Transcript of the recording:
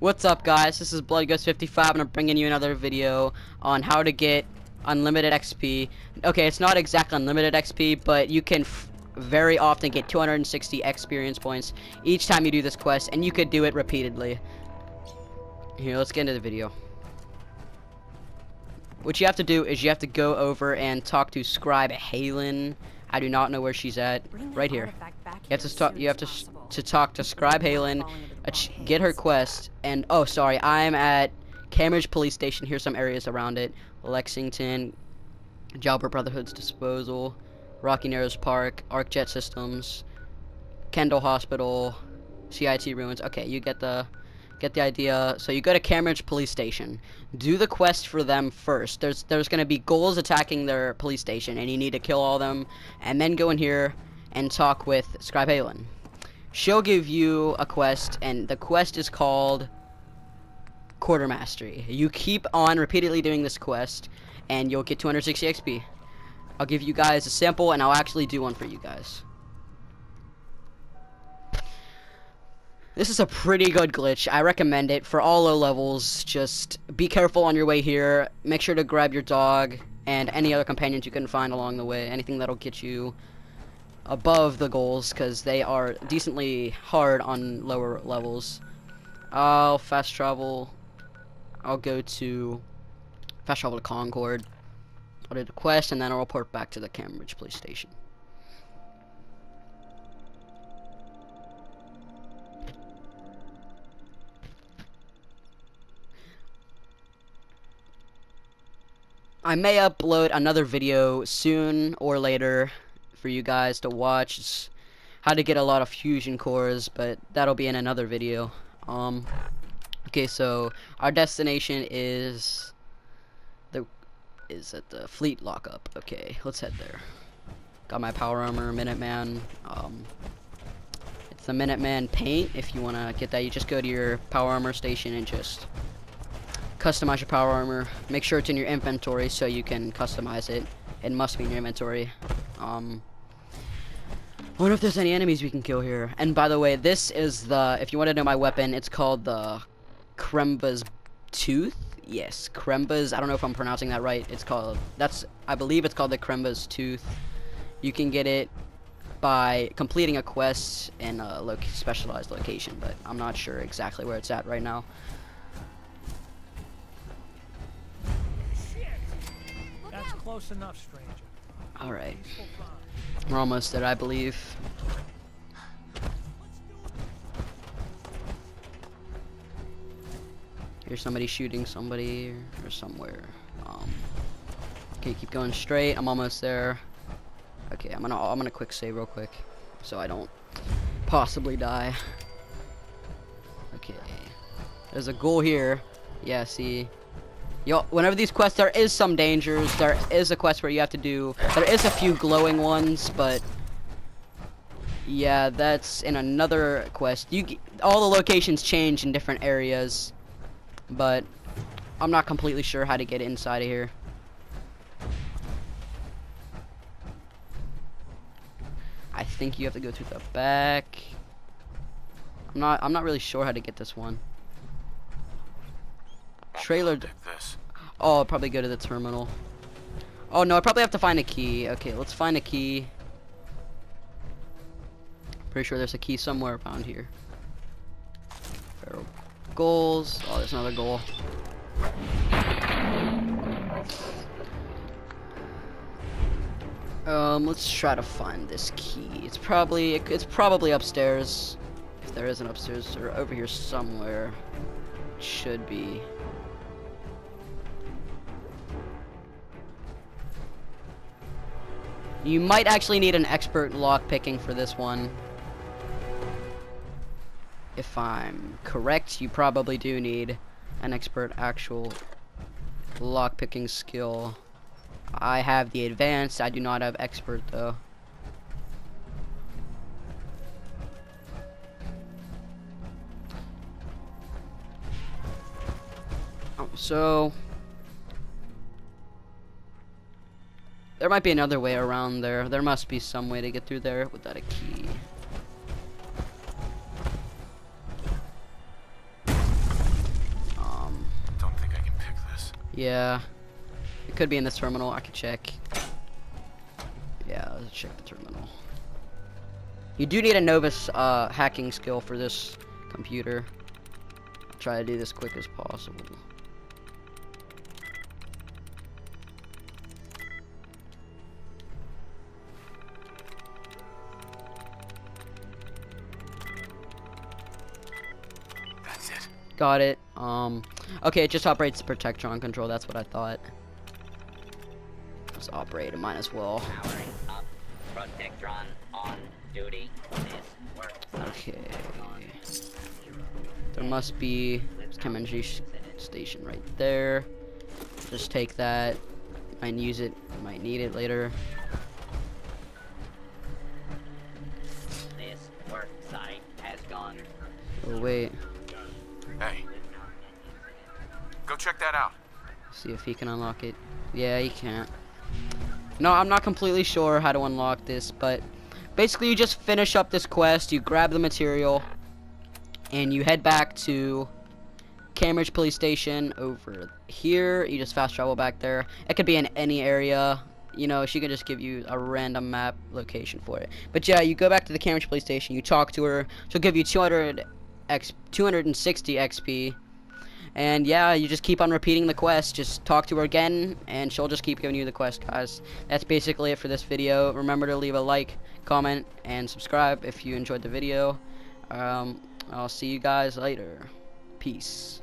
What's up guys, this is BloodGhost55 and I'm bringing you another video on how to get unlimited XP. Okay, it's not exact unlimited XP, but you can very often get 260 experience points each time you do this quest, and you could do it repeatedly. Here, let's get into the video. What you have to do is you have to go over and talk to Scribe Haylen. I do not know where she's at. Right here. You have to talk. You have to to talk to Scribe Haylen, get her quest, and oh, sorry, I'm at Cambridge Police Station. Here's some areas around it: Lexington, Jalbert Brotherhood's Disposal, Rocky Narrows Park, ArcJet Systems, Kendall Hospital, CIT Ruins. Okay, you get the get the idea. So you go to Cambridge Police Station. Do the quest for them first. There's there's gonna be ghouls attacking their police station, and you need to kill all them, and then go in here and talk with Scribe Haylen. She'll give you a quest, and the quest is called Quartermastery. You keep on repeatedly doing this quest, and you'll get 260 XP. I'll give you guys a sample, and I'll actually do one for you guys. This is a pretty good glitch. I recommend it for all low levels. Just be careful on your way here. Make sure to grab your dog and any other companions you can find along the way. Anything that'll get you above the goals because they are decently hard on lower levels. I'll fast travel. I'll go to fast travel to Concord. I'll do the quest and then I'll report back to the Cambridge police station. I may upload another video soon or later for you guys to watch. It's how to get a lot of fusion cores, but that'll be in another video. Um, okay, so our destination is the is at the fleet lockup. Okay, let's head there. Got my power armor, Minuteman. Um, it's the Minuteman paint. If you want to get that, you just go to your power armor station and just customize your power armor. Make sure it's in your inventory so you can customize it. It must be in your inventory. Um, I wonder if there's any enemies we can kill here. And by the way, this is the, if you want to know my weapon, it's called the Kremba's Tooth. Yes, Kremba's, I don't know if I'm pronouncing that right. It's called, that's, I believe it's called the Kremba's Tooth. You can get it by completing a quest in a lo specialized location, but I'm not sure exactly where it's at right now. That's close enough, stranger. Alright. We're almost there, I believe. Here's somebody shooting somebody or somewhere. Um, okay, keep going straight. I'm almost there. Okay, I'm gonna I'm gonna quick save real quick, so I don't possibly die. Okay, there's a ghoul here. Yeah, see, Yo, whenever these quests, there is some dangers. There is a quest where you have to do. There is a few glowing ones, but yeah, that's in another quest. You all the locations change in different areas, but I'm not completely sure how to get inside of here. I think you have to go through the back. I'm not. I'm not really sure how to get this one. Trailer. Oh, I'll probably go to the terminal. Oh no, I probably have to find a key. Okay, let's find a key. Pretty sure there's a key somewhere around here. Feral ghouls. Oh, there's another goal. Um, let's try to find this key. It's probably it's probably upstairs. If there isn't upstairs or over here somewhere. It should be. You might actually need an expert lock picking for this one. If I'm correct, you probably do need an expert actual lock picking skill. I have the advanced, I do not have expert though. Oh, so There might be another way around there. There must be some way to get through there without a key. Um. Don't think I can pick this. Yeah. It could be in this terminal. I could check. Yeah, let's check the terminal. You do need a novice uh, hacking skill for this computer. I'll try to do this quick as possible. Got it. Um, okay, it just operates the Protectron control. That's what I thought. Let's operate it. Might as well. Protectron on duty. Okay. There must be sh- station right there. Just take that. Might use it. Might need it later. This work site has gone. Oh wait. See if he can unlock it. Yeah, he can't. No, I'm not completely sure how to unlock this, but basically you just finish up this quest, you grab the material, and you head back to Cambridge Police Station over here. You just fast travel back there. It could be in any area. You know, she could just give you a random map location for it. But yeah, you go back to the Cambridge Police Station, you talk to her. She'll give you 200 X 260 XP. And yeah, you just keep on repeating the quest. Just talk to her again, and she'll just keep giving you the quest, guys. That's basically it for this video. Remember to leave a like, comment, and subscribe if you enjoyed the video. Um, I'll see you guys later. Peace.